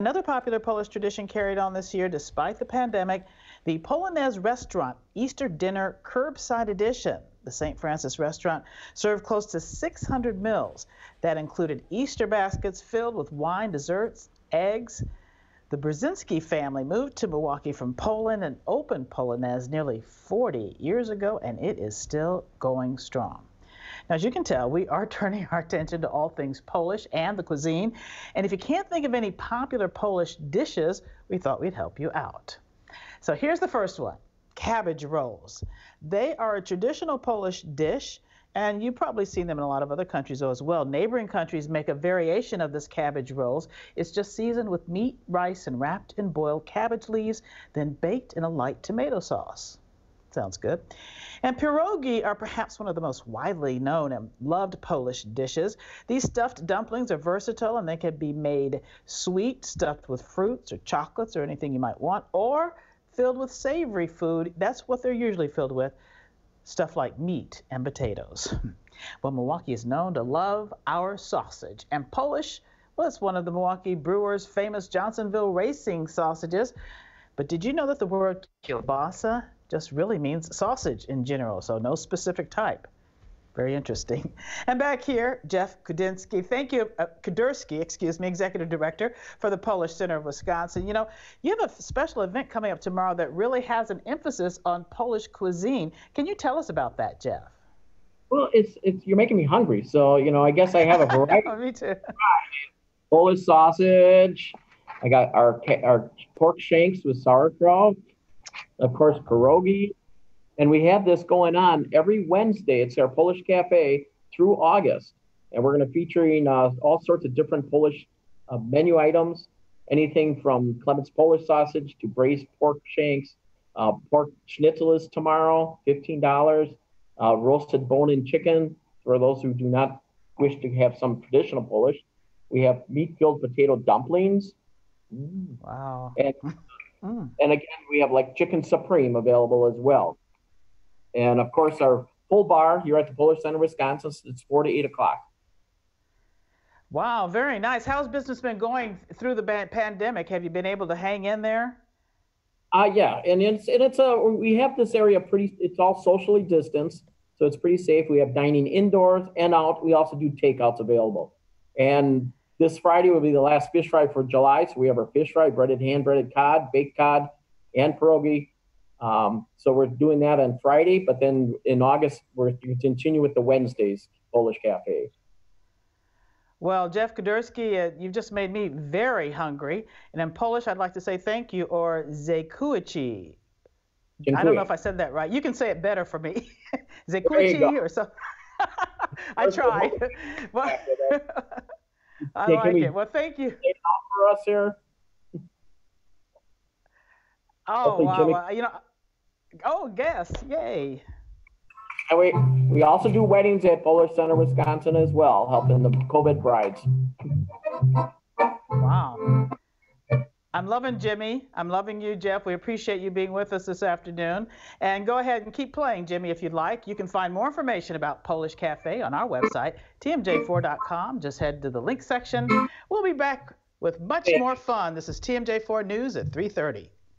Another popular Polish tradition carried on this year despite the pandemic, the Polonez restaurant Easter dinner curbside edition. The St. Francis restaurant served close to 600 meals that included Easter baskets filled with wine, desserts, eggs. The Brzezinski family moved to Milwaukee from Poland and opened Polonez nearly 40 years ago, and it is still going strong. As you can tell, we are turning our attention to all things Polish and the cuisine. And if you can't think of any popular Polish dishes, we thought we'd help you out. So here's the first one cabbage rolls. They are a traditional Polish dish. And you've probably seen them in a lot of other countries as well. Neighboring countries make a variation of this cabbage rolls. It's just seasoned with meat, rice, and wrapped in boiled cabbage leaves, then baked in a light tomato sauce. Sounds good. And pierogi are perhaps one of the most widely known and loved Polish dishes. These stuffed dumplings are versatile and they can be made sweet, stuffed with fruits or chocolates or anything you might want, or filled with savory food. That's what they're usually filled with stuff like meat and potatoes. Well, Milwaukee is known to love our sausage, and Polish well, it's one of the Milwaukee Brewers' famous Johnsonville racing sausages. But did you know that the word kielbasa just really means sausage in general, so no specific type. Very interesting. And back here, Jeff Kudinsky. Thank you, uh, Kudursky, excuse me, Executive Director for the Polish Center of Wisconsin. You know, you have a special event coming up tomorrow that really has an emphasis on Polish cuisine. Can you tell us about that, Jeff? Well, it's it's you're making me hungry. So you know, I guess I have a variety. me too. Polish sausage. I got our our pork shanks with sauerkraut of course, pierogi. And we have this going on every Wednesday. It's our Polish Cafe through August. And we're going to featuring uh, all sorts of different Polish uh, menu items, anything from Klement's Polish sausage to braised pork shanks. Uh, pork schnitzel is tomorrow, $15. Uh, roasted bone-in chicken for those who do not wish to have some traditional Polish. We have meat-filled potato dumplings. Mm, wow. And Mm. And again, we have like chicken supreme available as well. And of course, our full bar here at the Polish Center, Wisconsin, it's four to eight o'clock. Wow, very nice. How's business been going through the pandemic? Have you been able to hang in there? Uh, yeah, and it's and it's a we have this area pretty. It's all socially distanced, so it's pretty safe. We have dining indoors and out. We also do takeouts available, and this Friday will be the last fish fry for July. So we have our fish fry, breaded hand breaded cod, baked cod, and pierogi. Um, so we're doing that on Friday, but then in August we're going to continue with the Wednesdays Polish Cafe. Well, Jeff Kudursky, uh, you've just made me very hungry. And in Polish, I'd like to say thank you or zekuichi. I don't know if I said that right. You can say it better for me. zekuichi or something. I tried. I like we it. Well, thank you. For us here. Oh wow! you know, oh guess, yay! And we we also do weddings at Fuller Center, Wisconsin, as well, helping the COVID brides. Wow. I'm loving Jimmy. I'm loving you, Jeff. We appreciate you being with us this afternoon. And go ahead and keep playing, Jimmy, if you'd like. You can find more information about Polish Cafe on our website, tmj4.com. Just head to the link section. We'll be back with much more fun. This is TMJ4 News at 3:30.